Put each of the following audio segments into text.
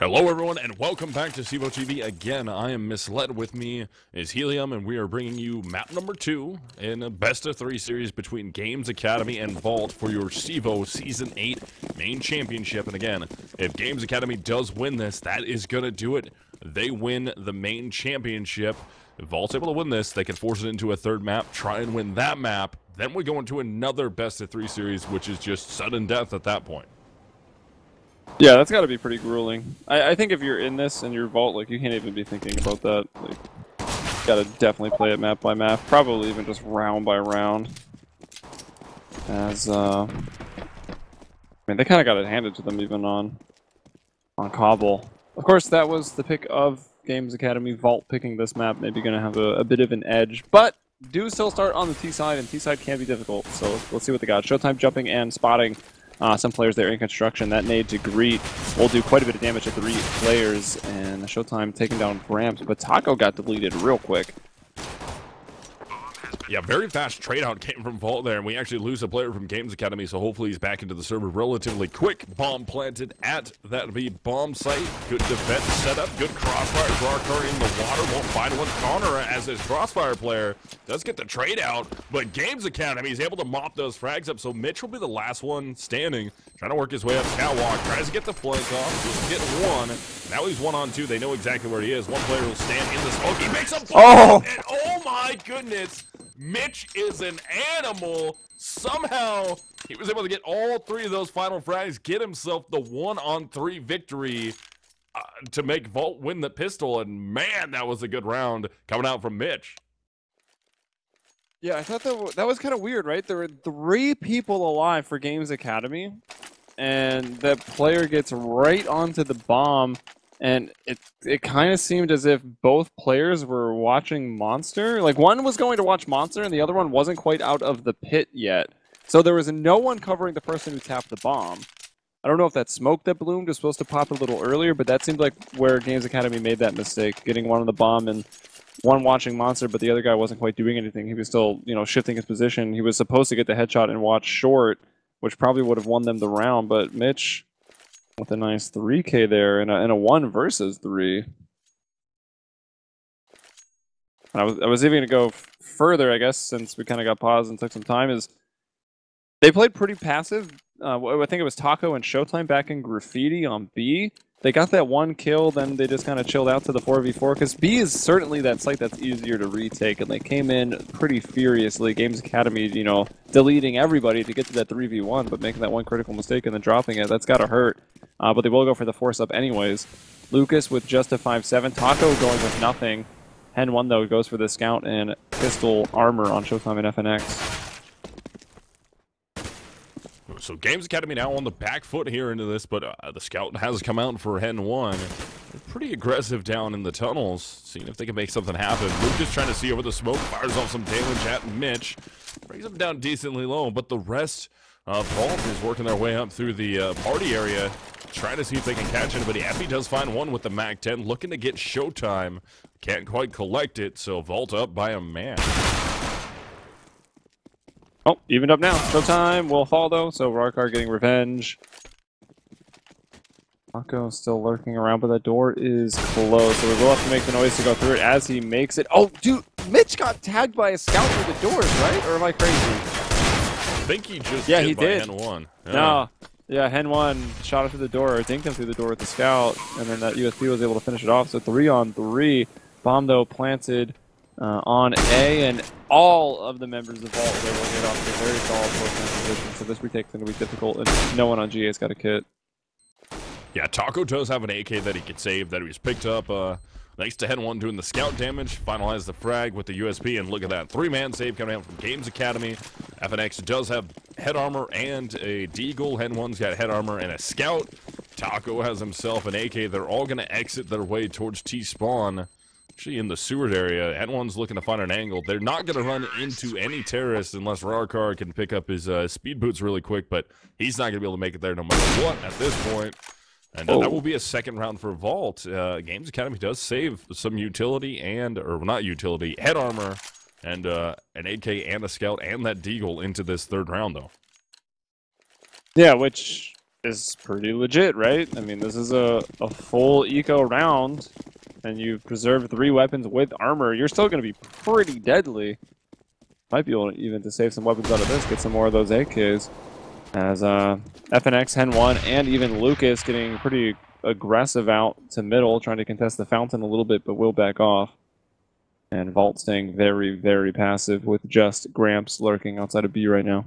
Hello, everyone, and welcome back to CEVO TV. Again, I am misled. With me is Helium, and we are bringing you map number two in a best of three series between Games Academy and Vault for your CEVO Season 8 main championship. And again, if Games Academy does win this, that is going to do it. They win the main championship. If Vault's able to win this, they can force it into a third map, try and win that map. Then we go into another best of three series, which is just sudden death at that point. Yeah, that's got to be pretty grueling. I, I, think if you're in this and you're Vault, like, you can't even be thinking about that. Like, gotta definitely play it map by map, probably even just round by round. As, uh... I mean, they kind of got it handed to them even on, on Cobble. Of course, that was the pick of Games Academy. Vault picking this map, maybe gonna have a, a bit of an edge, but do still start on the T side, and T side can be difficult, so let's see what they got. Showtime jumping and spotting uh, some players there in construction. That nade to Greet will do quite a bit of damage to three players, and Showtime taking down Gramps, but Taco got deleted real quick. Yeah, very fast trade out came from Vault there, and we actually lose a player from Games Academy, so hopefully he's back into the server relatively quick. Bomb planted at that B bomb site. Good defense setup, good crossfire. Rarkar in the water, won't find one. Connor, as his crossfire player, does get the trade out, but Games Academy is able to mop those frags up, so Mitch will be the last one standing, trying to work his way up catwalk, tries to get the flank off, just get one. Now he's one on two. They know exactly where he is. One player will stand in the smoke. He makes a oh! and oh my goodness, Mitch is an animal. Somehow, he was able to get all three of those final frags, get himself the one-on-three victory uh, to make Vault win the pistol. And man, that was a good round coming out from Mitch. Yeah, I thought that that was kind of weird, right? There were three people alive for Games Academy, and that player gets right onto the bomb and it it kind of seemed as if both players were watching Monster. Like one was going to watch Monster, and the other one wasn't quite out of the pit yet. So there was no one covering the person who tapped the bomb. I don't know if that smoke that bloomed was supposed to pop a little earlier, but that seemed like where Games Academy made that mistake, getting one on the bomb and one watching Monster, but the other guy wasn't quite doing anything. He was still, you know, shifting his position. He was supposed to get the headshot and watch short, which probably would have won them the round, but Mitch with a nice 3k there and a, and a 1 versus 3. I was, I was even going to go further, I guess, since we kind of got paused and took some time, is they played pretty passive. Uh, I think it was Taco and Showtime back in Graffiti on B. They got that one kill, then they just kind of chilled out to the 4v4, because B is certainly that site that's easier to retake, and they came in pretty furiously. Games Academy, you know, deleting everybody to get to that 3v1, but making that one critical mistake and then dropping it, that's got to hurt. Uh, but they will go for the force up anyways. Lucas with just a 5-7. Taco going with nothing. Hen 1, though, goes for the scout and pistol armor on Showtime and FNX. So Games Academy now on the back foot here into this, but uh, the scout has come out for Hen 1. They're pretty aggressive down in the tunnels, seeing if they can make something happen. Lucas trying to see over the smoke, fires off some damage at Mitch. Brings him down decently low, but the rest of Vault is working their way up through the uh, party area, trying to see if they can catch anybody. Effie does find one with the MAC-10, looking to get Showtime. Can't quite collect it, so Vault up by a man. Oh, evened up now. Showtime will fall though, so Rarkar getting revenge. Marco still lurking around, but that door is closed, so we will have to make the noise to go through it as he makes it. Oh, dude, Mitch got tagged by a scout through the doors, right? Or am I crazy? I think he just yeah, he did. Hen 1. Yeah. No, yeah, Hen 1 shot it through the door, or dinked him through the door with the scout, and then that USP was able to finish it off. So three on three. Bomb, though, planted uh, on A, and all of the members of Vault were able to get off to a very solid fourth position. So this retake is going to be difficult, and no one on GA's got a kit. Yeah, Taco does have an AK that he could save that he was picked up. Uh, thanks to Hen 1 doing the scout damage, finalize the frag with the USP, and look at that. Three-man save coming out from Games Academy. FNX does have head armor and a Deagle. Hen 1's got head armor and a scout. Taco has himself an AK. They're all going to exit their way towards T-spawn actually in the Seward area. Hen 1's looking to find an angle. They're not going to run into any terrorists unless Rarkar can pick up his uh, speed boots really quick, but he's not going to be able to make it there no matter what at this point. And uh, oh. that will be a second round for Vault. Uh, Games Academy does save some utility and, or not utility, head armor and uh, an AK and a scout and that Deagle into this third round, though. Yeah, which is pretty legit, right? I mean, this is a, a full eco round, and you've preserved three weapons with armor. You're still going to be pretty deadly. Might be able to, even to save some weapons out of this, get some more of those AKs. As uh, FNX, Hen 1, and even Lucas getting pretty aggressive out to middle, trying to contest the fountain a little bit, but will back off. And Vault staying very, very passive with just Gramps lurking outside of B right now.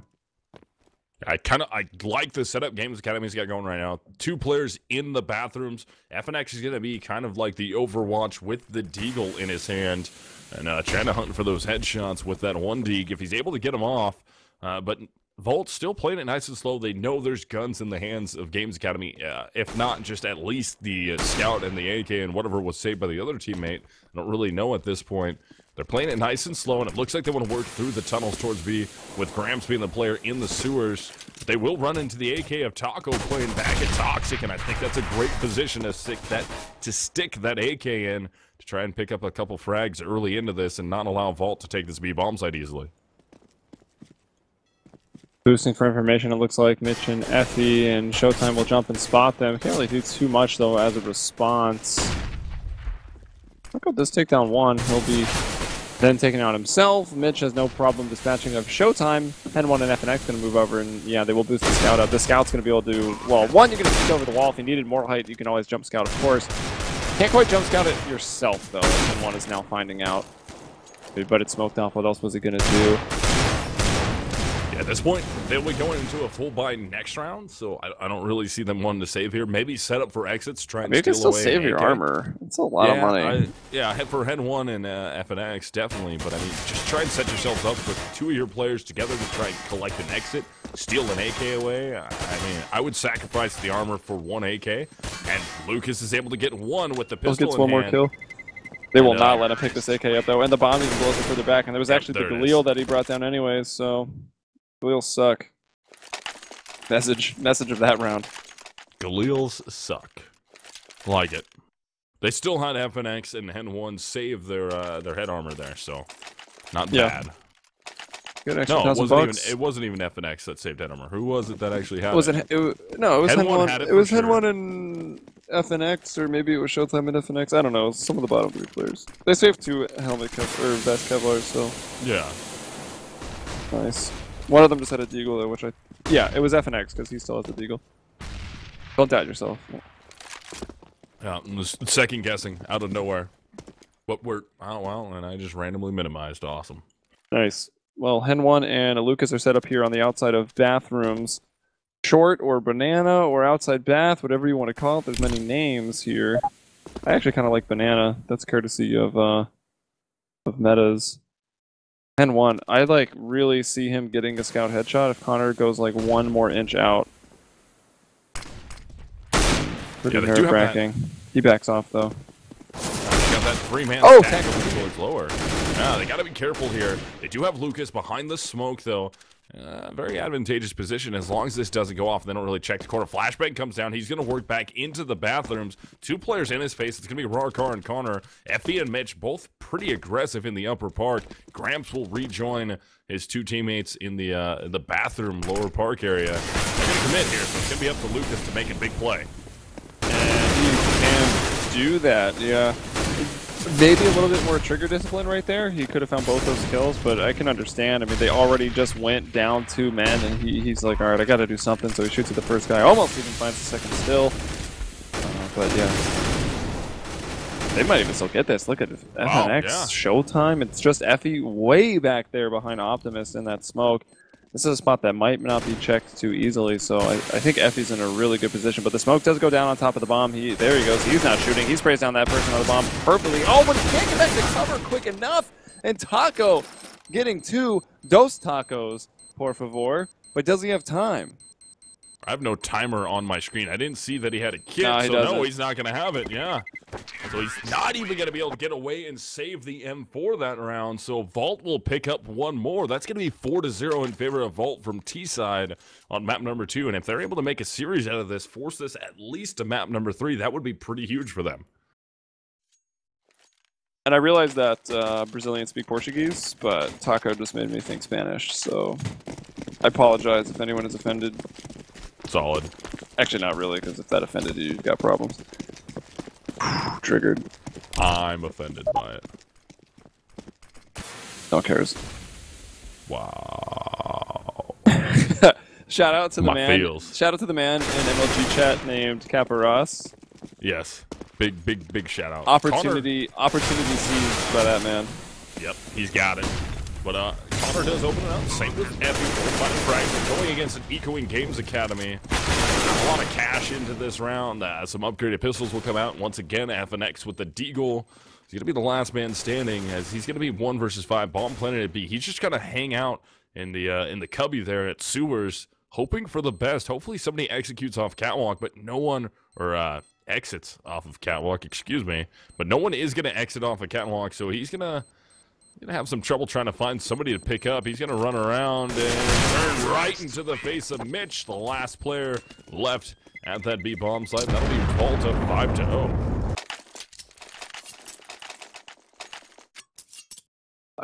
I kind of I like the setup Games Academy's got going right now. Two players in the bathrooms. FNX is going to be kind of like the Overwatch with the Deagle in his hand and uh, trying to hunt for those headshots with that one Deagle if he's able to get him off. Uh, but Vault's still playing it nice and slow. They know there's guns in the hands of Games Academy, uh, if not just at least the uh, Scout and the AK and whatever was saved by the other teammate. I don't really know at this point. They're playing it nice and slow, and it looks like they want to work through the tunnels towards B, with Gramps being the player in the sewers. They will run into the AK of Taco playing back at Toxic, and I think that's a great position to stick that to stick that AK in to try and pick up a couple frags early into this and not allow Vault to take this B bomb site easily. Boosting for information, it looks like Mitch and Effie and Showtime will jump and spot them. Can't really do too much, though, as a response. Look at this takedown one. He'll be then taking out himself. Mitch has no problem dispatching of Showtime. Hen 1 and FNX going to move over, and yeah, they will boost the scout up. The scout's going to be able to do, well, one, you're going to over the wall. If you needed more height, you can always jump scout, of course. Can't quite jump scout it yourself, though, Hen 1 is now finding out. But it's smoked off. What else was he going to do? At this point, they'll be going into a full buy next round, so I, I, don't really see them wanting to save here. Maybe set up for exits, try and Maybe steal still away save your armor. It's a lot yeah, of money. I, yeah, for Hen 1 and uh, FNX, definitely. But I mean, just try and set yourselves up with two of your players together to try and collect an exit, steal an AK away. I, I mean, I would sacrifice the armor for one AK, and Lucas is able to get one with the pistol. gets one hand. more kill. They will And, not uh, let him pick this AK up, though. And the bomb even blows it further back. And there was actually the there is. Galil that he brought down anyways, so... Galil suck. Message message of that round. Galil's suck. Like it. They still had FNX and Hen 1 save their uh, their head armor there, so not Yeah. bad. Good extra No, it wasn't even bucks. it wasn't even FNX that saved head armor. Who was it that actually had was it? it, it no, it was Hen Hen one one. it It, was Hen one and FNX, or maybe it was Showtime and FNX. I don't know. Some of the bottom three players. They saved two helmet Kev- or vest Kevlar, so Yeah. nice. One of them just had a deagle though, which I yeah, it was F and X, because he still has the deagle. Don't doubt yourself. Yeah, second guessing out of nowhere. But we're oh well, and I just randomly minimized. Awesome. Nice. Well, Hen 1 and Lucas are set up here on the outside of bathrooms. Short or banana or outside bath, whatever you want to call it. There's many names here. I actually kind of like banana. That's courtesy of uh of metas. Hen 1, I like really see him getting a scout headshot if Connor goes like one more inch out. Pretty Yeah, they do have nerve wracking. He backs off though. Got that three man Oh, stack towards lower. Yeah, they got to be careful here. They do have Lucas behind the smoke though. Uh, very advantageous position as long as this doesn't go off. They don't really check the corner. Flashbang comes down. He's going to work back into the bathrooms. Two players in his face. It's going to be Rarkar and Connor. Effie and Mitch both pretty aggressive in the upper park. Gramps will rejoin his two teammates in the uh, the bathroom lower park area. They're going to commit here, so it's going to be up to Lucas to make a big play. And he can do that, yeah. Maybe a little bit more trigger discipline right there. He could have found both those kills, but I can understand. I mean, they already just went down two men, and he, he's like, all right, I got to do something. So he shoots at the first guy. Almost even finds the second still. Uh, but yeah. They might even still get this. Look at FNX, Wow, yeah. Showtime. It's just Effie way back there behind Optimus in that smoke. This is a spot that might not be checked too easily, so I, I think Effie's in a really good position. But the smoke does go down on top of the bomb. He There he goes. He's not shooting. He sprays down that person on the bomb perfectly. Oh, but he can't get back to cover quick enough. And Taco getting two Dos Tacos, por favor. But does he have time? I have no timer on my screen. I didn't see that he had a kit, No, so no, doesn't. he's not going to have it. Yeah. So he's not even going to be able to get away and save the M4 that round. So Vault will pick up one more. That's going to be 4 to 0 in favor of Vault from T side on map number 2. And if they're able to make a series out of this, force this at least to map number 3, that would be pretty huge for them. And I realize that uh, Brazilians speak Portuguese, but Taco just made me think Spanish, so I apologize if anyone is offended. Solid. Actually, not really, because if that offended you, you've got problems. Triggered. I'm offended by it. No cares. Wow. Shout out to the My man. feels. Shout out to the man in MLG chat named Kappa Ross. Yes. Big, big, big shout out. Opportunity, opportunity seized by that man. Yep, he's got it. But uh, Connor does open it up. Same with Effie. Frags going against an Ecoing Games Academy. A lot of cash into this round. Uh, some upgraded pistols will come out. Once again, FNX with the Deagle. He's going to be the last man standing as he's going to be one versus five. Bomb Planet at B. He's just going to hang out in the uh, in the cubby there at Sewers, hoping for the best. Hopefully somebody executes off Catwalk, but no one, or uh, exits off of Catwalk, excuse me. But no one is going to exit off of Catwalk, so he's going to Gonna have some trouble trying to find somebody to pick up. He's gonna run around and turn right into the face of Mitch, the last player left at that B bomb site. That'll be Volta 5 to 0.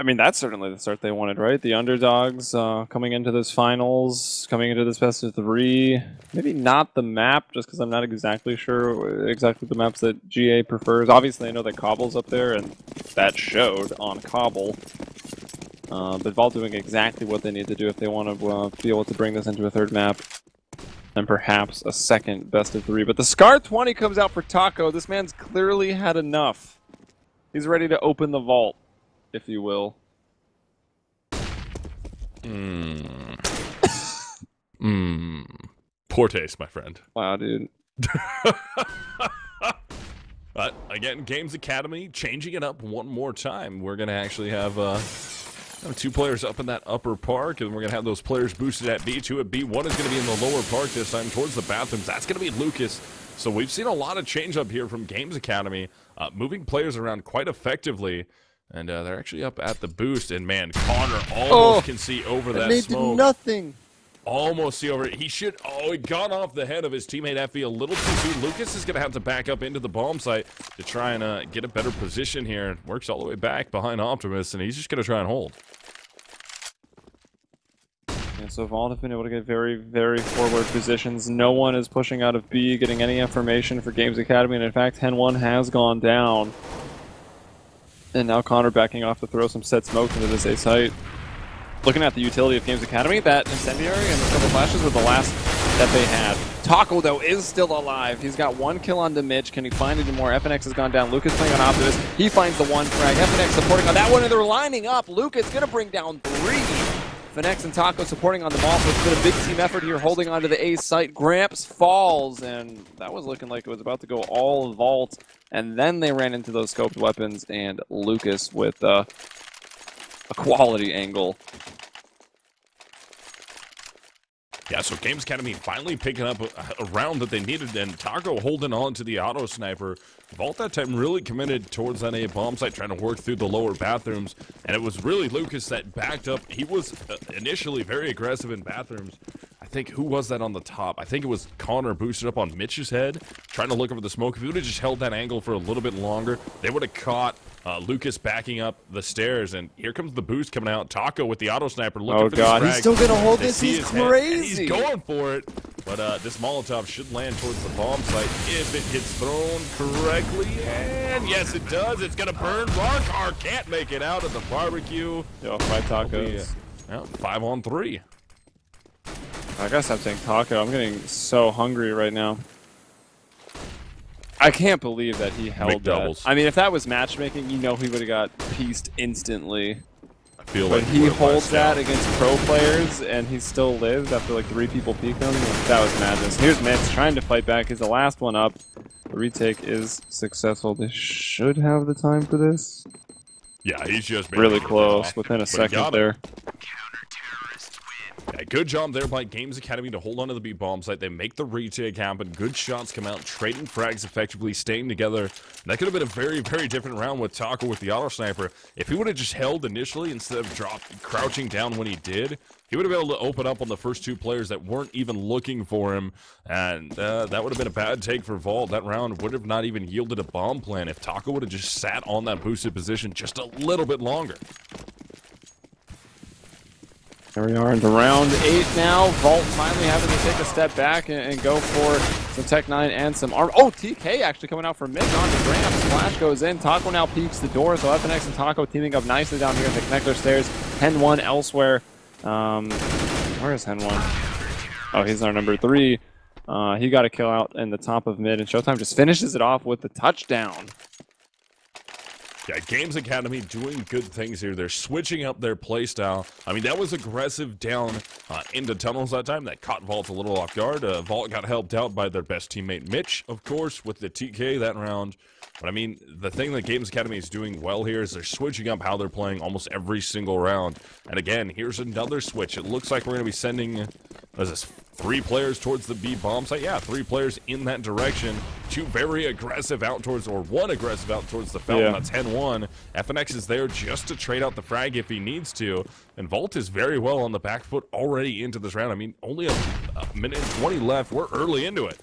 I mean, that's certainly the start they wanted, right? The underdogs uh, coming into this finals, coming into this best of three. Maybe not the map, just because I'm not exactly sure exactly the maps that GA prefers. Obviously, I know that Cobble's up there, and that showed on Cobble. Uh, but Vault doing exactly what they need to do if they want to uh, be able to bring this into a third map. And perhaps a second best of three. But the SCAR-20 comes out for Taco. This man's clearly had enough. He's ready to open the vault if you will. Mmm. Mmm. Poor taste, my friend. Wow, dude. But again, Games Academy changing it up one more time. We're gonna actually have uh, two players up in that upper park, and we're gonna have those players boosted at B. Two at B. One is gonna be in the lower park this time, towards the bathrooms. That's gonna be Lucas. So we've seen a lot of change up here from Games Academy, uh, moving players around quite effectively. And uh, they're actually up at the boost, and man, Connor almost Oh, can see over that And they smoke. did nothing. Almost see over it. He should. Oh, he got off the head of his teammate Effie a little too soon. Lucas is going to have to back up into the bomb site to try and uh, get a better position here. Works all the way back behind Optimus, and he's just going to try and hold. Yeah, so Vault have been able to get very, very forward positions. No one is pushing out of B, getting any information for Games Academy, and in fact, Hen 1 has gone down. And now Connor backing off to throw some set smoke into this A site. Looking at the utility of Games Academy, that Incendiary and a couple flashes were the last that they had. Taco, though, is still alive. He's got one kill on the Mitch. Can he find any more? FNX has gone down. Lucas playing on Optimus. He finds the one frag. FNX supporting on that one, and they're lining up. Lucas going to bring down three. FNX and Taco supporting on the ball, so it's been a big team effort here holding onto the A site. Gramps falls, and that was looking like it was about to go all vault. And then they ran into those scoped weapons, and Lucas with uh, a quality angle. Yeah, so Games Academy finally picking up a, round that they needed, and Taco holding on to the auto sniper. Vault that time really committed towards that A bomb site, trying to work through the lower bathrooms, and it was really Lucas that backed up. He was uh, initially very aggressive in bathrooms. I think who was that on the top? I think it was Connor boosted up on Mitch's head, trying to look over the smoke. If he would have just held that angle for a little bit longer, they would have caught uh, Lucas backing up the stairs. And here comes the boost coming out. Taco with the auto sniper looking Oh for god, this he's still gonna hold They this. He's his head, crazy. He's going for it. But uh, this Molotov should land towards the bomb site if it gets thrown correctly. And yes, it does. It's going to burn. Rarkar can't make it out of the barbecue. Yo, five Be, uh, tacos. yeah, five on three. I gotta stop saying taco. I'm getting so hungry right now. I can't believe that he held that. McDoubles. I mean, if that was matchmaking, you know he would have got pieced instantly. I feel But like he we're holds that against pro players, and he still lives after like three people peek him. That was madness. Here's Mitch trying to fight back. He's the last one up. The retake is successful. They should have the time for this. Yeah, he's just Really close, within a second there. it. Good job there by Games Academy to hold onto the B bomb site. They make the retake happen. Good shots come out, trading frags effectively, staying together. That could have been a very, very different round with Taco with the auto sniper. If he would have just held initially instead of drop crouching down when he did, he would have been able to open up on the first two players that weren't even looking for him, and uh, that would have been a bad take for Vault. That round would have not even yielded a bomb plan if Taco would have just sat on that boosted position just a little bit longer. There we are into round eight now. Vault finally having to take a step back and, and go for some Tec-9 and some arm. Oh, TK actually coming out for mid on the Graham. Splash goes in. Taco now peeks the door. So FNX and Taco teaming up nicely down here at the connector stairs. Hen 1 elsewhere. Um, where is Hen 1? Oh, he's our number three. Uh, he got a kill out in the top of mid, and Showtime just finishes it off with the touchdown. Yeah, Games Academy doing good things here. They're switching up their playstyle. I mean, that was aggressive down uh, into tunnels that time. That caught Vault a little off guard. Uh, Vault got helped out by their best teammate, Mitch, of course, with the TK that round. But I mean, the thing that Games Academy is doing well here is they're switching up how they're playing almost every single round. And again, here's another switch. It looks like we're going to be sending, what is this, three players towards the B bomb site? Yeah, three players in that direction. Two very aggressive out towards, or one aggressive out towards the fountain. Yeah. That's Hen 1. FNX is there just to trade out the frag if he needs to. And Vault is very well on the back foot already into this round. I mean, only a, a minute and 20 left. We're early into it.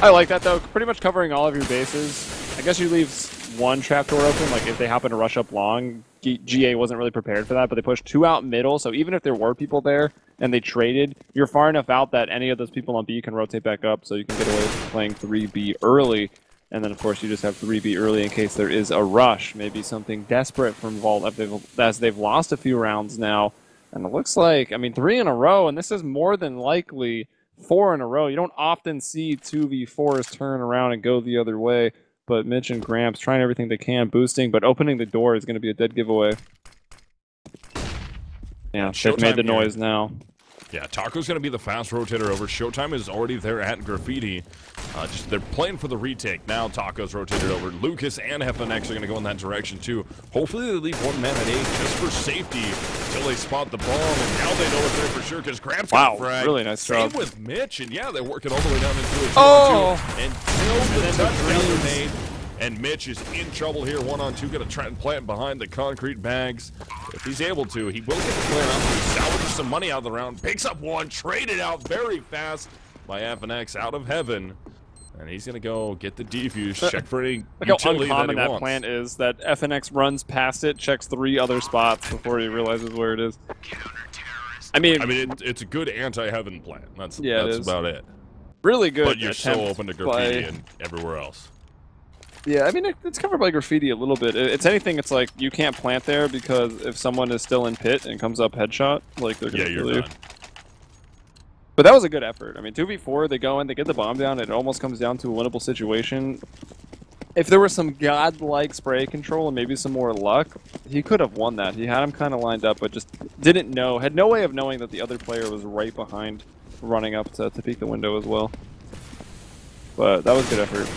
I like that though. Pretty much covering all of your bases. I guess you leave one trapdoor open, like if they happen to rush up long. G- GA wasn't really prepared for that, but they pushed two out middle. So even if there were people there and they traded, you're far enough out that any of those people on B can rotate back up, so you can get away with playing 3B early. And then of course you just have 3B early in case there is a rush, maybe something desperate from Vault as they've, as they've lost a few rounds now. And it looks like, I mean, three in a row, and this is more than likely four in a row. You don't often see 2v4s turn around and go the other way, but Mitch and Gramps trying everything they can, boosting, but opening the door is going to be a dead giveaway. Yeah, they've made Showtime the here. noise now. Yeah, Taco's going to be the fast rotator over. Showtime is already there at Graffiti. Uh, just They're playing for the retake. Now Taco's rotated over. Lucas and FNX are going to go in that direction too. Hopefully they leave one man at eight just for safety until they spot the bomb. And now they know it's there for sure because Gramps Wow, got frag. really nice Same job. with Mitch. And yeah, they're working all the way down into it. Oh! And until the touchdown dreams. Grenade. And Mitch is in trouble here, one on two. Going to try and plant behind the concrete bags. If he's able to, he will get the clear out. He salvages some money out of the round. Picks up one, traded out very fast by FNX out of heaven. And he's going to go get the defuse, check for any Look how utility that he that, wants. plant is. That FNX runs past it, checks three other spots before he realizes where it is. I mean, I mean, it, it's a good anti-heaven plant. That's, Yeah, that's is. about it. really good. But you're so open to by- graffiti and everywhere else. Yeah, I mean it, it's covered by graffiti a little bit. It- It's anything. It's like you can't plant there because if someone is still in pit and comes up headshot, like they're gonna Yeah, kill done. But that was a good effort. I mean, two v four, they go in, they get the bomb down. It almost comes down to a winnable situation. If there was some godlike spray control and maybe some more luck, he could have won that. He had him kind of lined up, but just didn't know, had no way of knowing that the other player was right behind, running up to, to peek the window as well. But that was good effort.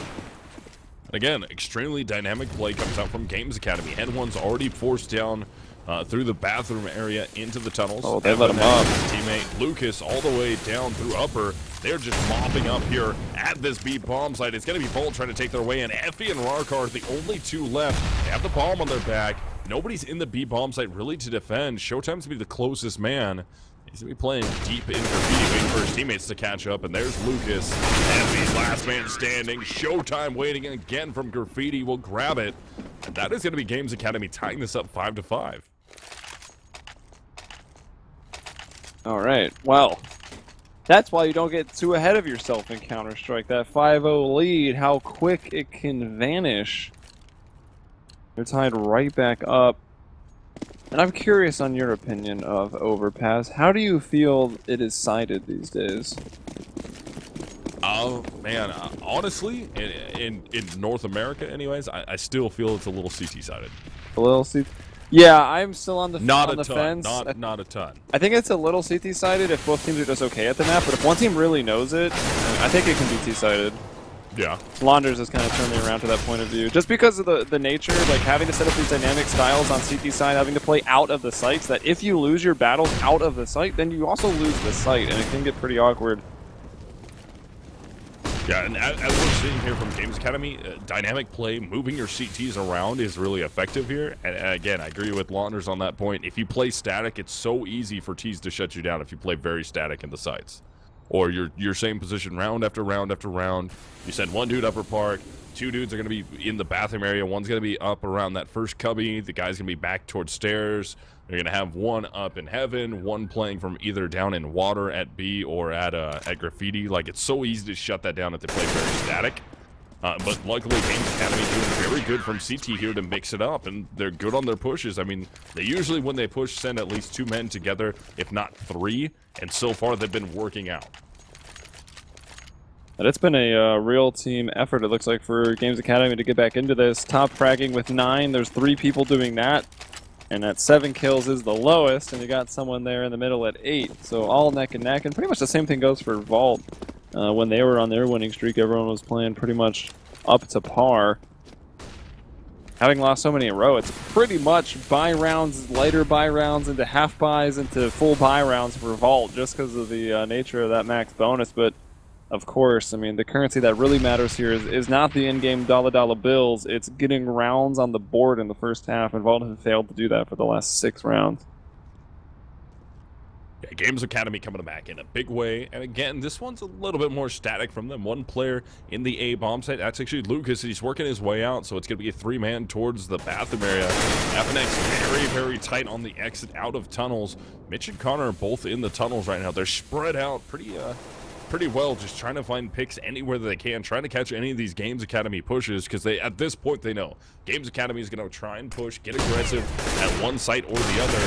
Again, extremely dynamic play comes out from Games Academy. Hen 1's already forced down uh, through the bathroom area into the tunnels. Oh, they let him up. Teammate Lucas all the way down through upper. They're just mopping up here at this B bomb site. It's going to be Vault trying to take their way in. Effie and Rarkar are the only two left. They have the bomb on their back. Nobody's in the B bomb site really to defend. Showtime's to be the closest man. He's going to be playing deep in graffiti, waiting for his teammates to catch up. And there's Lucas. Effie, last man standing. Showtime waiting again from graffiti. will grab it. And that is going to be Games Academy tying this up 5 to 5. All right. Well, that's why you don't get too ahead of yourself in Counter Strike. That 5-0 lead, how quick it can vanish. They're tied right back up. And I'm curious on your opinion of Overpass. How do you feel it is sided these days? Oh man, uh, honestly, in, in in North America, anyways, I, I still feel it's a little CT sided. A little CT. Yeah, I'm still on the Not on a the ton. fence. Not I, not a ton. I think it's a little CT sided if both teams are just okay at the map. But if one team really knows it, I think it can be T sided. Yeah. Launders has kind of turned me around to that point of view. Just because of the, the nature, like having to set up these dynamic styles on CT side, having to play out of the sites, that if you lose your battles out of the site, then you also lose the site, and it can get pretty awkward. Yeah, and as, we're seeing here from Games Academy, uh, dynamic play, moving your CTs around is really effective here. And, and again, I agree with Launders on that point. If you play static, it's so easy for Ts to shut you down if you play very static in the sites. Or your your same position round after round after round. You send one dude upper park, Two dudes are going to be in the bathroom area. One's going to be up around that first cubby. The guy's going to be back towards stairs. They're going to have one up in heaven, one playing from either down in water at B or at uh, at graffiti. Like, it's so easy to shut that down if they play very static. Uh, but luckily, Games Academy doing very good from CT here to mix it up, and they're good on their pushes. I mean, they usually, when they push, send at least two men together, if not three, and so far they've been working out. And it's been a uh, real team effort, it looks like, for Games Academy to get back into this. Top fragging with nine. There's three people doing that. And at seven kills is the lowest, and you got someone there in the middle at eight. So all neck and neck, and pretty much the same thing goes for Vault. Uh, when they were on their winning streak, everyone was playing pretty much up to par. Having lost so many in a row, it's pretty much buy rounds, lighter buy rounds into half buys into full buy rounds for Vault, just because of the uh, nature of that max bonus. But of course, I mean, the currency that really matters here is, is not the in-game dollar dollar bills, it's getting rounds on the board in the first half, and Vault have failed to do that for the last six rounds. Games Academy coming back in a big way. And again, this one's a little bit more static from them. One player in the A bomb site. That's actually Lucas. He's working his way out, so it's going to be a three-man towards the bathroom area. FNX very, very tight on the exit out of tunnels. Mitch and Connor are both in the tunnels right now. They're spread out pretty, uh, pretty well, just trying to find picks anywhere that they can, trying to catch any of these Games Academy pushes, because they at this point they know Games Academy is going to try and push, get aggressive at one site or the other,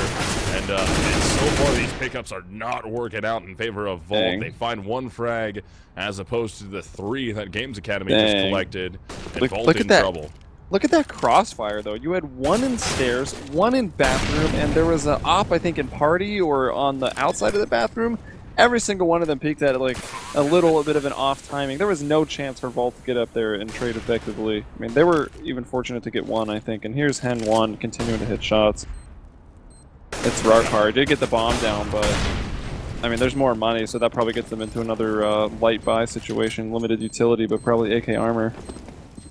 and, uh, and so far these pickups are not working out in favor of Vault. Dang. They find one frag as opposed to the three that Games Academy Dang. just collected, and Look- Vault look in at that. trouble. Look at that crossfire, though. You had one in stairs, one in bathroom, and there was an op, I think, in party or on the outside of the bathroom. Every single one of them peaked at like a little bit of an off timing. There was no chance for Vault to get up there and trade effectively. I mean, they were even fortunate to get one, I think. And here's Hen one continuing to hit shots. It's Rarkar. Did get the bomb down, but I mean, there's more money, so that probably gets them into another uh, light buy situation, limited utility, but probably AK armor.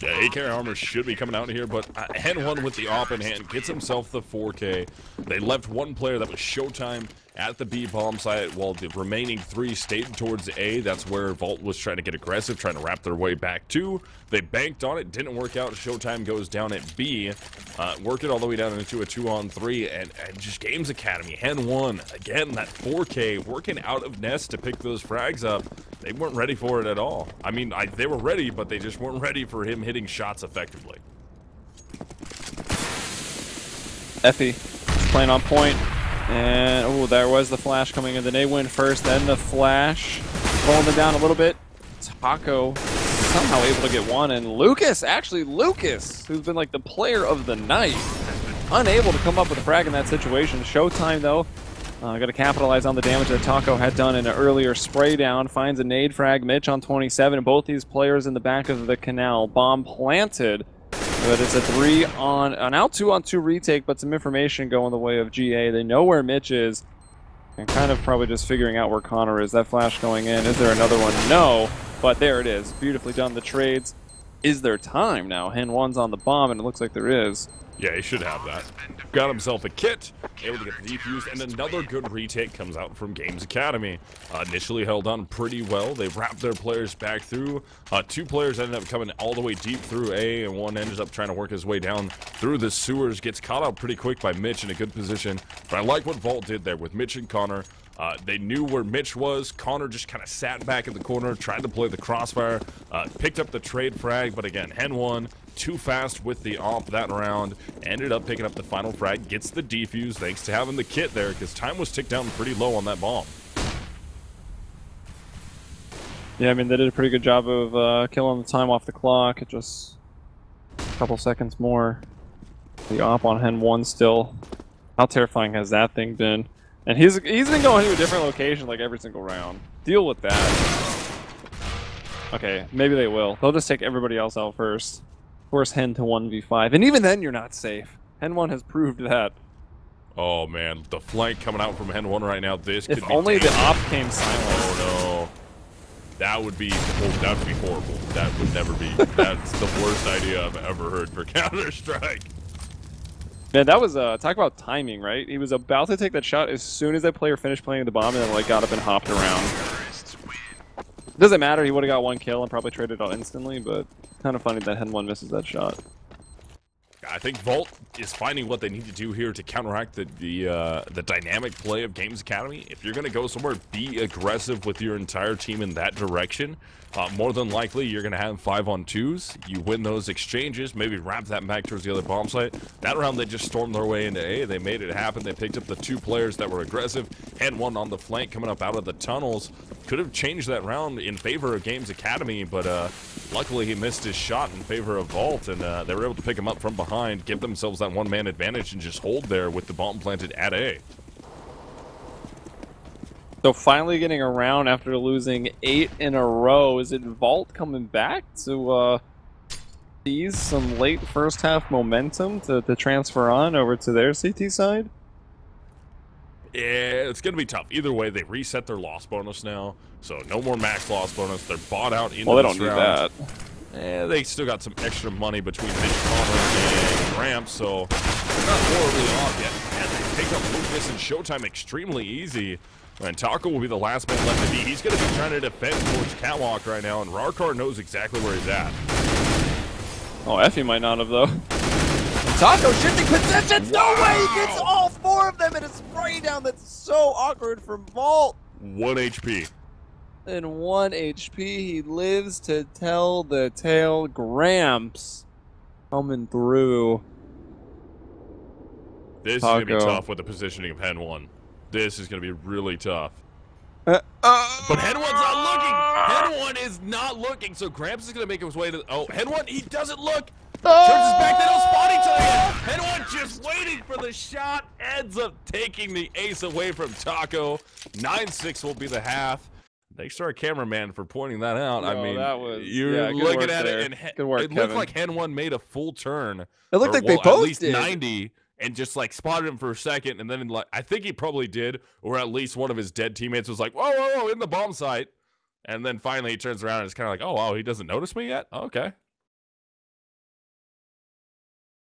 Yeah, AK armor should be coming out here, but uh, Hen one with the op in hand gets himself the 4K. They left one player that was Showtime at the B bomb site, while the remaining three stayed towards A. That's where Vault was trying to get aggressive, trying to wrap their way back to. They banked on it, didn't work out. Showtime goes down at B, uh, working all the way down into a two on three, and, and just Games Academy, Hen one again. That 4K working out of nest to pick those frags up. They weren't ready for it at all. I mean, I, they were ready, but they just weren't ready for him hitting shots effectively. Effie playing on point. And, oh, there was the flash coming in. Then they win first, then the flash. Pulling them down a little bit. Taco somehow able to get one. And Lucas, actually Lucas, who's been like the player of the night, unable to come up with a frag in that situation. Showtime, though, uh, got to capitalize on the damage that Taco had done in an earlier spray down. Finds a nade frag. Mitch on 27. Both these players in the back of the canal. Bomb planted. But it's a three on an out two on two retake, but some information going the way of GA. They know where Mitch is, and kind of probably just figuring out where Connor is. That flash going in. Is there another one? No, but there it is. Beautifully done. The trades. Is there time now? Hen one's on the bomb, and it looks like there is. Yeah, he should have that. Got himself a kit, able to get the defuse, and another good retake comes out from Games Academy. Uh, initially held on pretty well. They wrapped their players back through. Uh, two players ended up coming all the way deep through A, and one ended up trying to work his way down through the sewers. Gets caught out pretty quick by Mitch in a good position. But I like what Vault did there with Mitch and Connor. Uh, they knew where Mitch was. Connor just kind of sat back in the corner, tried to play the crossfire, uh, picked up the trade frag, but again, Hen one. Too fast with the op that round. Ended up picking up the final frag, gets the defuse thanks to having the kit there, because time was ticked down pretty low on that bomb. Yeah, I mean they did a pretty good job of uh, killing the time off the clock. It just a couple seconds more. The op on Hen one still. How terrifying has that thing been? And he's he's been going to a different location like every single round. Deal with that. Okay, maybe they will. They'll just take everybody else out first. Force Hen to 1v5. And even then you're not safe. Hen 1 has proved that. Oh man, the flank coming out from Hen 1 right now, this If could be only the dangerous. op came silent. Oh no. That would be oh, that would be horrible. That would never be. That's the worst idea I've ever heard for Counter Strike. Man, that was uh talk about timing, right? He was about to take that shot as soon as that player finished playing the bomb and then like got up and hopped around. Doesn't matter. He would have got one kill and probably traded out instantly, but kind of funny that Hen One misses that shot. I think Vault is finding what they need to do here to counteract the the, uh, the dynamic play of Games Academy. If you're going to go somewhere, be aggressive with your entire team in that direction. Uh, more than likely, you're going to have five on twos. You win those exchanges, maybe wrap that back towards the other bomb site. That round, they just stormed their way into A. They made it happen. They picked up the two players that were aggressive and one on the flank coming up out of the tunnels. Could have changed that round in favor of Games Academy, but uh, luckily he missed his shot in favor of Vault, and uh, they were able to pick him up from behind, give themselves that one-man advantage, and just hold there with the bomb planted at A. So finally getting around after losing eight in a row. Is it Vault coming back to uh, seize some late first half momentum to, to transfer on over to their CT side? Yeah, it's going to be tough. Either way, they reset their loss bonus now, so no more max loss bonus. They're bought out into Well, they don't round. that. Eh, they still got some extra money between Mitch Connor and Gramps, so they're not horribly off yet. And they pick up Lucas and Showtime extremely easy. And Taco will be the last man left to be. He's going to be trying to defend towards Catwalk right now, and Rarkar knows exactly where he's at. Oh, Effie might not have, though. Taco shifting positions! No way! He gets all four of them in a spray down that's so awkward from Vault! One HP. And one HP, he lives to tell the tale. Gramps coming through. This is going to be tough with the positioning of Hen 1. This is going to be really tough. Uh, uh, But Hen 1's not looking! Hen 1 is not looking, so Gramps is going to make his way to... Oh, Hen 1, he doesn't look! Turns his back, they don't spot each other yet! Hen 1 just waiting for the shot, ends up taking the ace away from Taco. 9-6 will be the half. Thanks to our cameraman for pointing that out. I mean, that was- you're yeah, looking at there. it, and he- Good work, it looked like Hen 1 made a full turn. It looked or, like they well, both at least did. 90 and just like spotted him for a second and then like I think he probably did or at least one of his dead teammates was like whoa whoa whoa in the bomb site and then finally he turns around and it's kind of like oh wow he doesn't notice me yet okay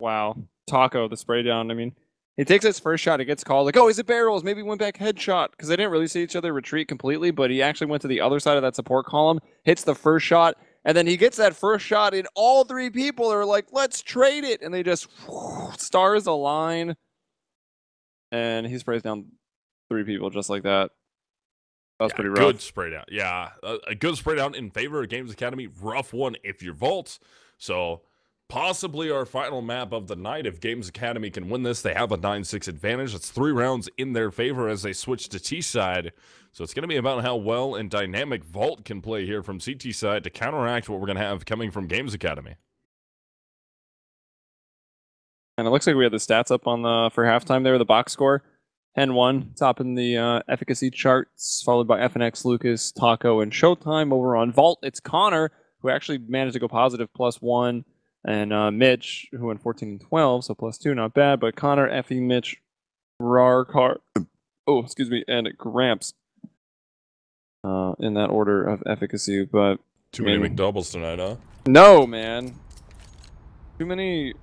Wow. Taco, the spray down. I mean, he takes his first shot. It gets called like, oh, is it barrels? Maybe went back headshot because they didn't really see each other retreat completely, but he actually went to the other side of that support column, hits the first shot, and then he gets that first shot, and all three people are like, let's trade it. And they just stars align. And he sprays down three people just like that. That was Yeah, pretty rough. good spray down yeah a, a good spray down in favor of Games Academy rough one if you're Vault so possibly our final map of the night. If Games Academy can win this they have a 9-6 advantage. That's three rounds in their favor as they switch to T side so it's going to be about how well and dynamic Vault can play here from CT side to counteract what we're going to have coming from Games Academy. And it looks like we had the stats up on the for halftime there, the box score. Hen one, top in the uh, efficacy charts, followed by FNX, Lucas, Taco, and Showtime. Over on Vault, it's Connor, who actually managed to go positive plus one, and uh, Mitch, who went 14 and 12, so plus two, not bad. But Connor, Effie, Mitch, Rarkar, oh, excuse me, and Gramps uh, in that order of efficacy. But too many. McDoubles tonight huh no, man. Too many.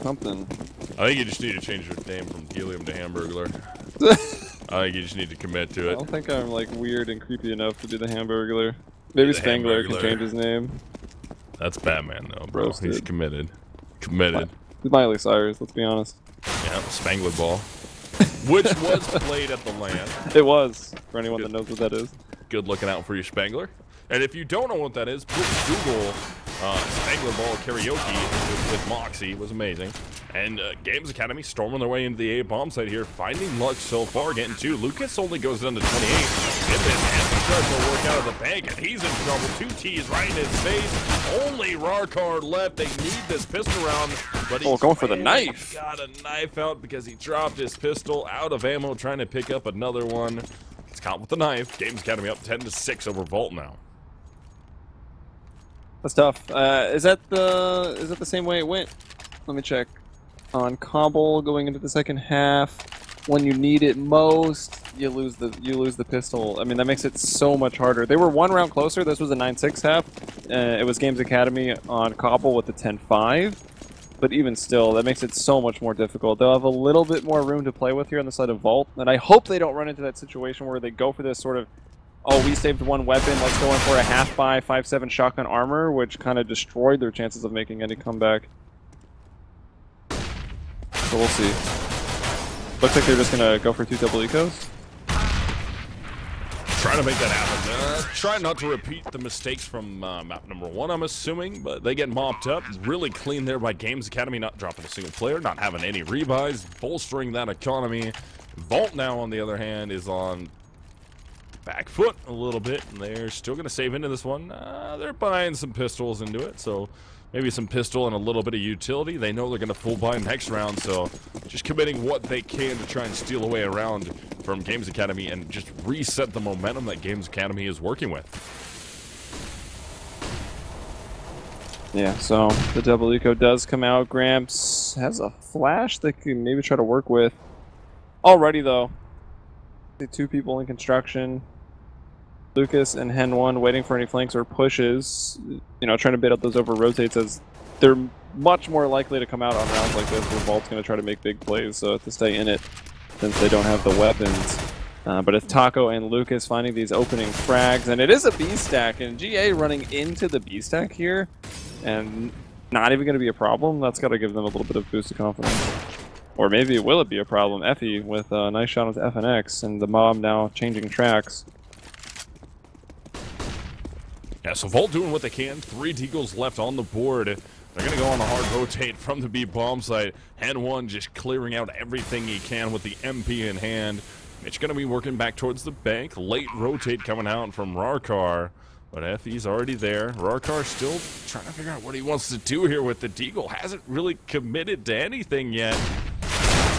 Something. I think you just need to change your name from Helium to Hamburglar I think you just need to commit to it I don't think I'm like weird and creepy enough to do the Hamburglar. Maybe Spangler can change his name. That's Batman though bro he's committed committed He's Miley Cyrus, let's be honest. Yeah, Spangler Ball. Which was played at the land. It was, for anyone Good. that knows what that is. Good looking out for you, Spangler. And if you don't know what that is, please Google uh, Spangler Ball karaoke with, with Moxie. Was amazing. And uh, Games Academy storming their way into the A bomb site here, finding luck so far, getting two. Lucas only goes down to 28. If this anti charge will work out of the bank, and he's in trouble. Two T's right in his face. Only Rarkar left. They need this pistol round, but Oh, he's going for the knife. Got a knife out because he dropped his pistol out of ammo, trying to pick up another one. It's caught with the knife. Games Academy up 10 to 6 over Vault now. That's tough. Uh, is that the is that the same way it went? Let me check. On Cobble going into the second half, when you need it most, you lose the you lose the pistol. I mean that makes it so much harder. They were one round closer. This was a 9-6 half. Uh, it was Games Academy on Cobble with the 10-5. But even still, that makes it so much more difficult. They'll have a little bit more room to play with here on the side of Vault, and I hope they don't run into that situation where they go for this sort of oh, we saved one weapon, let's go in for a half by 5-7 shotgun armor, which kind of destroyed their chances of making any comeback. So we'll see. Looks like they're just gonna go for two double ecos. Trying to make that happen. Uh, try not to repeat the mistakes from uh, map number one, I'm assuming, but they get mopped up. Really clean there by Games Academy, not dropping a single player, not having any rebuys, bolstering that economy. Vault now, on the other hand, is on back foot a little bit, and they're still going to save into this one. Uh, they're buying some pistols into it, so maybe some pistol and a little bit of utility. They know they're going to full buy next round, so just committing what they can to try and steal away around from Games Academy and just reset the momentum that Games Academy is working with. Yeah, so the double eco does come out. Gramps has a flash they can maybe try to work with. Already though, the two people in construction, Lucas and Hen One, waiting for any flanks or pushes. You know, trying to bait out those over rotates as they're much more likely to come out on rounds like this where Vault's going to try to make big plays. So to stay in it, since they don't have the weapons. Uh, but it's Taco and Lucas finding these opening frags, and it is a B stack, and GA running into the B stack here, and not even going to be a problem. That's got to give them a little bit of boost of confidence. Or maybe will it be a problem? Effie with uh, a nice shot with FNX, and the mob now changing tracks. Yeah, so Vault doing what they can. Three Deagles left on the board. They're going to go on a hard rotate from the B bomb site. Hen 1 just clearing out everything he can with the MP in hand. Mitch going to be working back towards the bank. Late rotate coming out from Rarkar. But Effie's already there. Rarkar still trying to figure out what he wants to do here with the Deagle. Hasn't really committed to anything yet.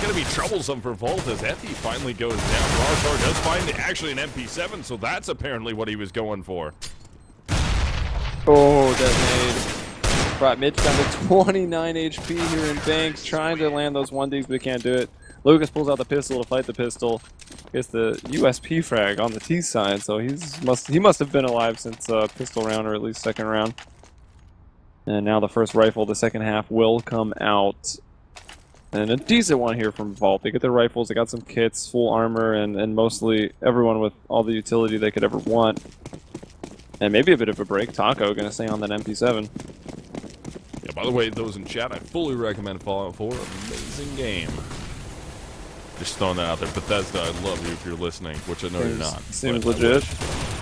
Going to be troublesome for Vault as Effie finally goes down. Rarkar does find actually an MP7, so that's apparently what he was going for. Oh, that nade. Brought Mitch down to 29 HP here in Banks, trying to land those 1Ds, but can't do it. Lucas pulls out the pistol to fight the pistol. Gets the USP frag on the T side, so he's must he must have been alive since uh, pistol round or at least second round. And now the first rifle, the second half will come out. And a decent one here from Vault. They get their rifles, they got some kits, full armor, and, and mostly everyone with all the utility they could ever want. And maybe a bit of a break. Taco gonna stay on that MP7. Yeah, by the way, those in chat, I fully recommend Fallout 4. Amazing game. Just throwing that out there. Bethesda, I love you if you're listening, which I know you're not. Seems legit.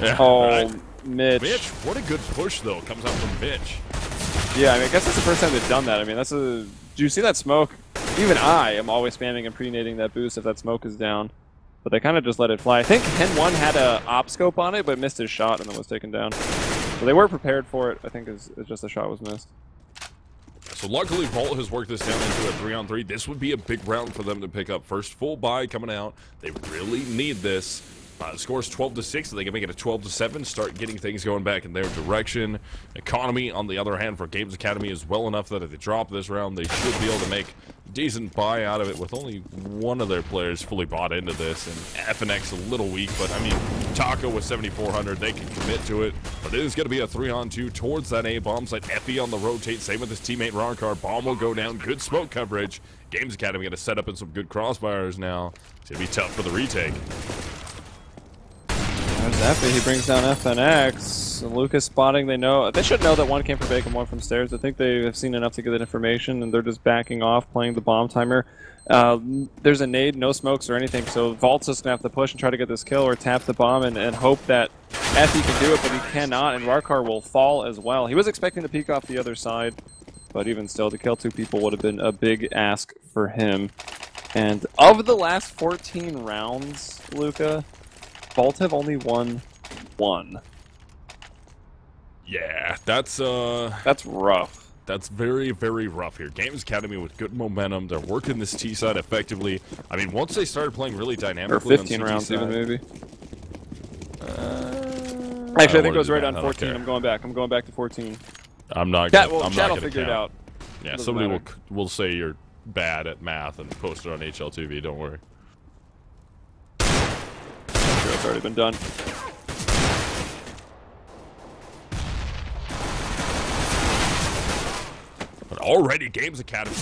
Yeah, Oh, right. Mitch. Mitch, what a good push, though, comes out from Mitch. Yeah, I mean, I guess that's the first time they've done that. I mean, that's a. Do you see that smoke? Even I am always spamming and pre-nading that boost if that smoke is down. But they kind of just let it fly. I think Hen 1 had a op scope on it, but missed his shot and then was taken down. So they were prepared for it. I think it's, just the shot was missed. So luckily, Vault has worked this down into a three-on-three. This would be a big round for them to pick up. First full buy coming out. They really need this. Uh, the score's 12 to 6, so they can make it a 12 to 7, start getting things going back in their direction. Economy, on the other hand, for Games Academy is well enough that if they drop this round, they should be able to make decent buy out of it with only one of their players fully bought into this. And FNX a little weak, but I mean, Taco with 7,400, they can commit to it. But it is going to be a 3 on 2 towards that A bomb site. Effie on the rotate, same with his teammate Rarkar. Bomb will go down, good smoke coverage. Games Academy going to set up in some good crossfires now. It's going to be tough for the retake. There's He brings down FNX. Lucas spotting. They know. They should know that one came from Bacon, one from stairs. I think they have seen enough to get that information, and they're just backing off, playing the bomb timer. Uh, there's a nade, no smokes or anything, so Vault's just gonna have to push and try to get this kill or tap the bomb and, and hope that Effie can do it, but he cannot, and Rarkar will fall as well. He was expecting to peek off the other side, but even still, to kill two people would have been a big ask for him. And of the last 14 rounds, Luca, Vault have only won one. Yeah, that's uh That's rough. that's very, very rough here. Games Academy with good momentum. They're working this T side effectively. I mean, once they started playing really Or dynamically 15 on rounds, CT even side, maybe. uh, Actually, I think it was right on 14. I'm going back. I'm going back to 14. I'm not. Chat, Gonna, well, I'm chat not will gonna figure it out. Yeah, Doesn't somebody will matter. will say you're bad at math and post it on HLTV. Don't worry. It's already been done. But already Games Academy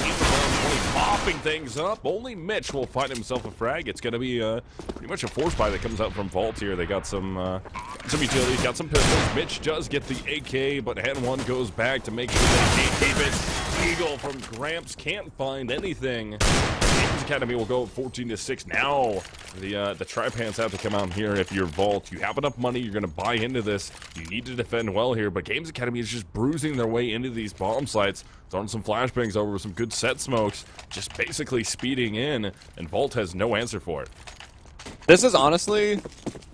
in the round 20, popping things up. Only Mitch will find himself a frag. It's going to be uh, pretty much a force buy that comes out from Vault here. They got some uh, some utilities, got some pistols. Mitch does get the AK, but Hen 1 goes back to make sure they keep it. Eagle from Gramps can't find anything. Games Academy will go 14 to 6. Now the uh, the Tripants have to come out here. If you're Vault, you have enough money, you're going to buy into this. You need to defend well here. But Games Academy is just bruising their way into these bomb sites, throwing some flashbangs over some good set smokes, just basically speeding in. And Vault has no answer for it. This is honestly,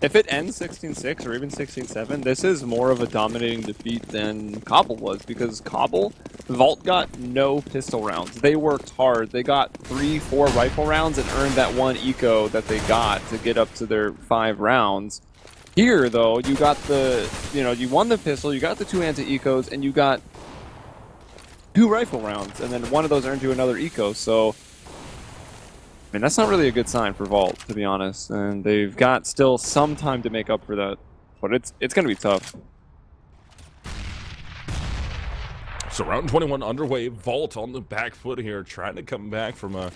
if it ends 16-6 or even 16-7, this is more of a dominating defeat than Cobble was because Cobble, Vault got no pistol rounds. They worked hard. They got three, four rifle rounds and earned that one eco that they got to get up to their five rounds. Here, though, you got the, you know, you won the pistol, you got the two anti-ecos, and you got two rifle rounds, and then one of those earned you another eco, so I mean, that's not really a good sign for Vault, to be honest. And they've got still some time to make up for that. But it's it's going to be tough. So round 21 underway. Vault on the back foot here, trying to come back from a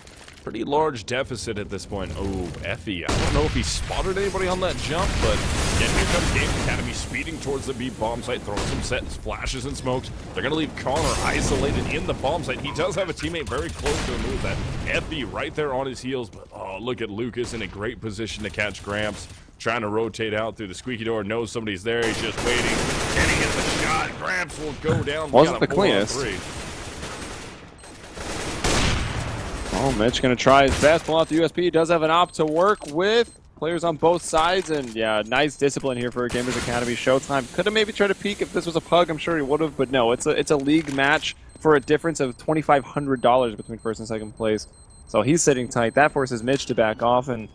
pretty large deficit at this point. Oh, Effie. I don't know if he spotted anybody on that jump, but yeah, here comes Game Academy speeding towards the B bomb site, throwing some sets, flashes and smokes. They're going to leave Connor isolated in the bomb site. He does have a teammate very close to him with that. Effie right there on his heels, but oh, look at Lucas in a great position to catch Gramps. Trying to rotate out through the squeaky door, knows somebody's there. He's just waiting. And he gets the shot. Gramps will go down. Wasn't the cleanest. Oh, Mitch going to try his best. Pull out the USP. He Does have an op to work with. Players on both sides, and yeah, nice discipline here for Gamers Academy. Showtime could have maybe tried to peek if this was a pug. I'm sure he would have, but no, it's a it's a league match for a difference of twenty five hundred dollars between first and second place. So he's sitting tight. That forces Mitch to back off, and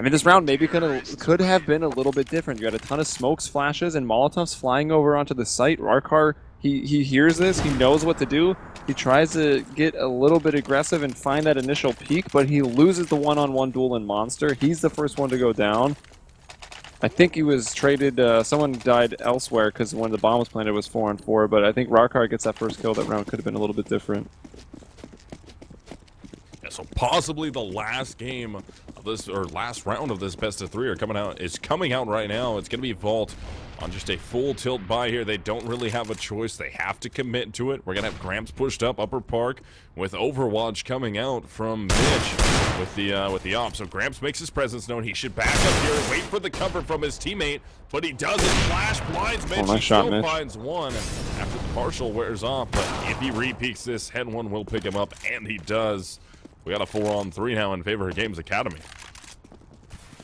I mean, this round maybe could have, could have been a little bit different. You had a ton of smokes, flashes, and Molotovs flying over onto the site. Rarkar, he, he hears this. He knows what to do. He tries to get a little bit aggressive and find that initial peak, but he loses the one-on-one -on -one duel in Monster. He's the first one to go down. I think he was traded, uh, someone died elsewhere because when the bomb was planted it was 4 on 4, but I think Rarkar gets that first kill. That round could have been a little bit different. So possibly the last game of this, or last round of this best of three are coming out, is coming out right now. It's going to be Vault on just a full tilt buy here. They don't really have a choice. They have to commit to it. We're going to have Gramps pushed up Upper Park with Overwatch coming out from Mitch with the uh, with the op. So Gramps makes his presence known. He should back up here and wait for the cover from his teammate, but he doesn't. Flash blinds Mitch. Oh, nice he shot, still Mitch. finds one after the partial wears off, but if he repeats this, Hen 1 will pick him up, and he does. We got a four on three now in favor of Games Academy.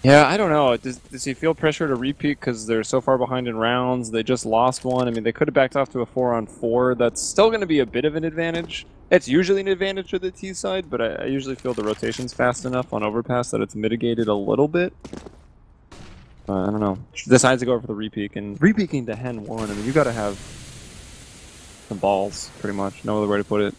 Yeah, I don't know. Does, does he feel pressure to repeat because they're so far behind in rounds? They just lost one. I mean, they could have backed off to a four on four. That's still going to be a bit of an advantage. It's usually an advantage for the T side, but I, I usually feel the rotation's fast enough on overpass that it's mitigated a little bit. Uh, I don't know. Decides to go for the repeat and repeaking to Hen one. I mean, you got to have some balls, pretty much. No other way to put it.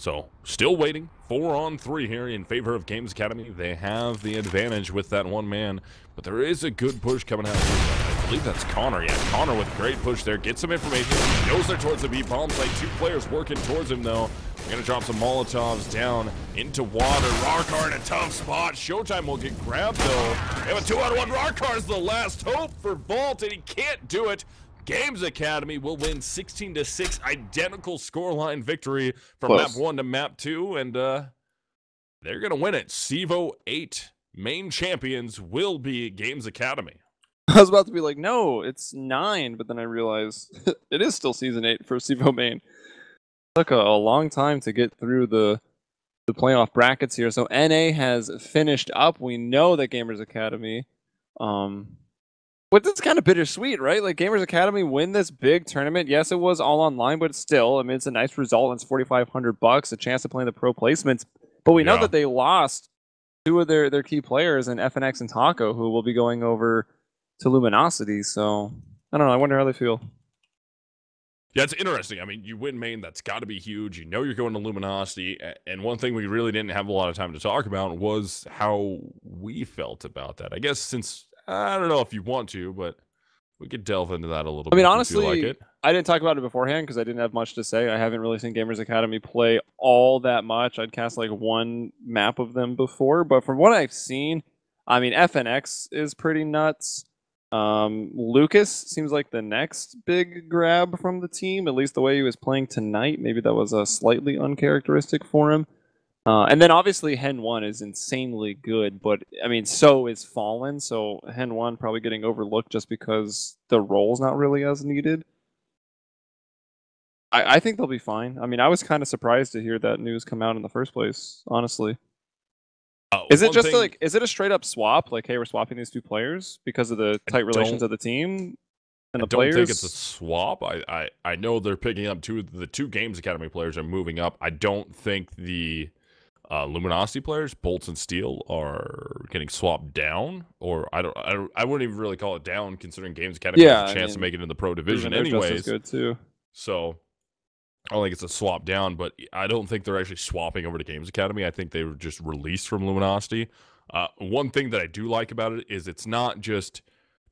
So, still waiting. Four on three here in favor of Games Academy. They have the advantage with that one man, but there is a good push coming out. I believe that's Connor. Yeah, Connor with great push there. Get some information. Goes there towards the B bomb site. Two players working towards him, though. We're going to drop some Molotovs down into water. Rarkar in a tough spot. Showtime will get grabbed, though. They have a two-on-one. Rarkar is the last hope for Vault, and he can't do it. Games Academy will win 16 to 6 identical scoreline victory from Close. map 1 to map 2 and uh they're going to win it. CEVO 8 main champions will be Games Academy. I was about to be like, "No, it's 9," but then I realized it is still season 8 for CEVO main. Took a, a long time to get through the the playoff brackets here. So NA has finished up. We know that Gamers Academy um but it's kind of bittersweet, right? Like Gamers Academy win this big tournament. Yes, it was all online, but still, I mean, it's a nice result. It's forty five hundred bucks, a chance to play in the pro placements. But we know that they lost two of their their key players in FNX and Taco, who will be going over to Luminosity. So I don't know. I wonder how they feel. Yeah, it's interesting. I mean, you win main, that's got to be huge. You know you're going to Luminosity. And one thing we really didn't have a lot of time to talk about was how we felt about that. I guess since I don't know if you want to, but we could delve into that a little. Bit. I mean, honestly, like it. I didn't talk about it beforehand because I didn't have much to say. I haven't really seen Gamers Academy play all that much. I'd cast like one map of them before, but from what I've seen, I mean, FNX is pretty nuts. Um, Lucas seems like the next big grab from the team, at least the way he was playing tonight. Maybe that was a slightly uncharacteristic for him. Uh, and then obviously Hen 1 is insanely good, but I mean, so is Fallen. So Hen 1 probably getting overlooked just because the role's not really as needed. I, I think they'll be fine. I mean, I was kind of surprised to hear that news come out in the first place, honestly. Uh, Is it just thing- like, is it a straight up swap? Like, hey, we're swapping these two players because of the tight relations of the team and I the don't players? think it's a swap. I, I, I know they're picking up two. The two Games Academy players are moving up. I don't think the uh, Luminosity players, boltz and Steel, are getting swapped down. Or I don't. I, don't, I wouldn't even really call it down, considering Games Academy Yeah, has a chance to mean, make it in the pro division, they're just as anyways. good too. So I don't think it's a swap down, but I don't think they're actually swapping over to Games Academy. I think they were just released from Luminosity. Uh, one thing that I do like about it is it's not just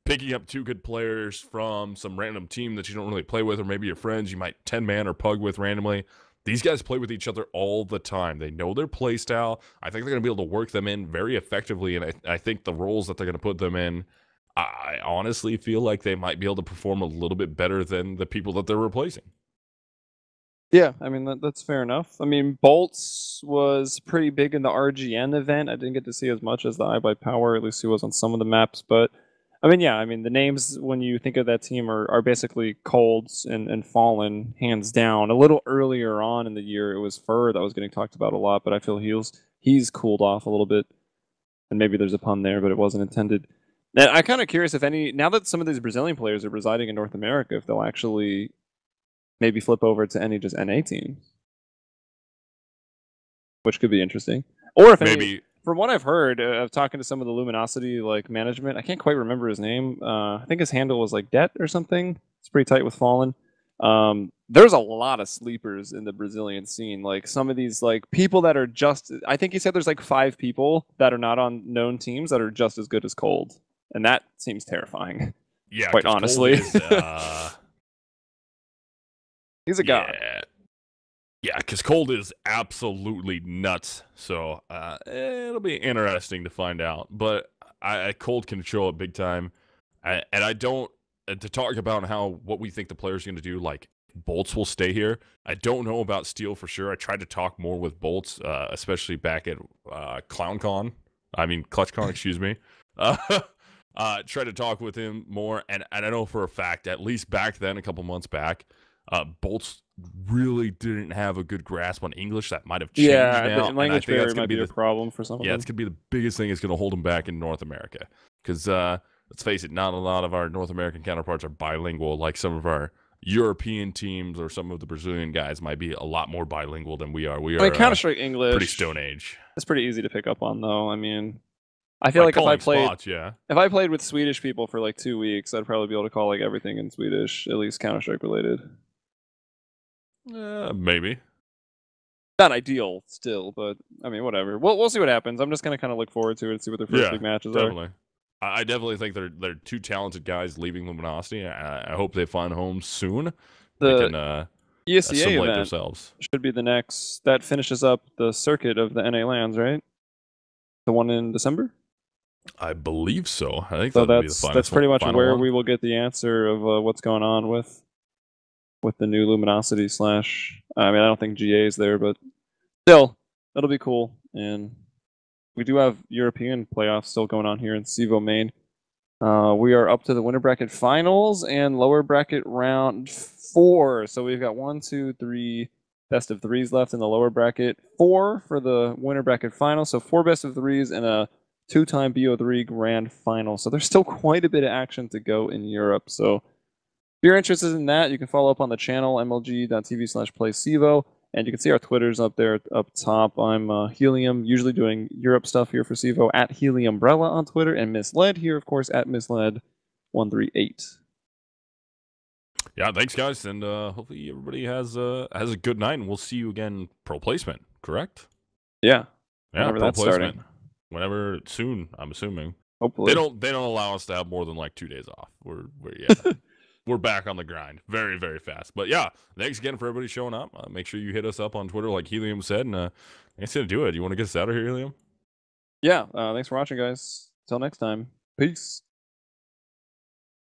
picking up two good players from some random team that you don't really play with, or maybe your friends you might 10 man or pug with randomly. These guys play with each other all the time. They know their play style. I think they're going to be able to work them in very effectively. And I, I think the roles that they're going to put them in, I honestly feel like they might be able to perform a little bit better than the people that they're replacing. Yeah, I mean that, that's fair enough. I mean, boltz was pretty big in the RGN event. I didn't get to see as much as the Eye by Power. At least he was on some of the maps. But I mean, yeah, I mean the names when you think of that team are, are basically Colds and, and Fallen hands down. A little earlier on in the year, it was fer that was getting talked about a lot, but I feel he's he's cooled off a little bit. And maybe there's a pun there, but it wasn't intended. And I'm kind of curious if any now that some of these Brazilian players are residing in North America, if they'll actually maybe flip over to any just NA teams, which could be interesting. Or if any, Maybe from what I've heard uh, of talking to some of the Luminosity like management, I can't quite remember his name. Uh, I think his handle was like Det or something. It's pretty tight with Fallen. Um, there's a lot of sleepers in the Brazilian scene. Like some of these like people that are just. I think he said there's like five people that are not on known teams that are just as good as Cold, and that seems terrifying. Yeah, Quite honestly. is, uh, He's a god. yeah, yeah, because Cold is absolutely nuts. So uh, it'll be interesting to find out. But I, I Cold can show up big time, I, and I don't uh, to talk about how what we think the players going to do. Like boltz will stay here. I don't know about Steel for sure. I tried to talk more with boltz, uh, especially back at uh, ClownCon. I mean ClutchCon, excuse me. Uh, uh, tried to talk with him more, and, and I know for a fact, at least back then, a couple months back, uh, boltz really didn't have a good grasp on English. That might have changed Yeah, now. the and I language think barrier that's gonna might be, be a the problem for some of yeah, it's gonna be the biggest thing that's gonna hold them back in North America. Because uh, let's face it, not a lot of our North American counterparts are bilingual, like some of our European teams or some of the Brazilian guys might be a lot more bilingual than we are. We are I mean, uh, Counter Strike English. pretty Stone Age. It's pretty easy to pick up on, though. I mean, I feel like, if I played spots, yeah, if I played with Swedish people for like two weeks, I'd probably be able to call like everything in Swedish, at least Counter Strike related. Uh, maybe. Not ideal still, but I mean, whatever. We'll we'll see what happens. I'm just gonna kind of look forward to it, and see what their first Yeah, big matches are. Definitely. I I definitely think they're they're two talented guys leaving Luminosity. I, I hope they find homes soon. they can uh, ESCA assimilate event themselves. should be the next. That finishes up the circuit of the NA lands, right? The one in December. I believe so. I think So the that's that's pretty much where one. we will get the answer of uh, what's going on with with the new Luminosity slash. I mean, I don't think GA is there, but still, that'll be cool. And we do have European playoffs still going on here in CEVO Main. Uh, we are up to the winter bracket finals and lower bracket round four. So we've got one, two, three best of threes left in the lower bracket, four for the winter bracket final. So four best of threes and a two-time BO3 grand final. So there's still quite a bit of action to go in Europe. So if you're interested in that, you can follow up on the channel mlg.tv slash playcevo. And you can see our Twitters up there up top. I'm uh, Helium, usually doing Europe stuff here for CEVO at Heliumbrella on Twitter, and Misled here, of course, at Misled138. Yeah, thanks guys, and uh, hopefully everybody has uh, has a good night, and we'll see you again pro placement. Correct? Yeah. Yeah, Whenever pro that's starting. Whenever soon, I'm assuming. Hopefully. They don't they don't allow us to have more than like two days off. We're we're yeah. we're back on the grind very very fast. But yeah, thanks again for everybody showing up. Uh, make sure you hit us up on Twitter like Helium said, and uh, that's gonna do it. You want to get us out of here, Helium? Yeah. Uh, thanks for watching, guys. Until next time. Peace.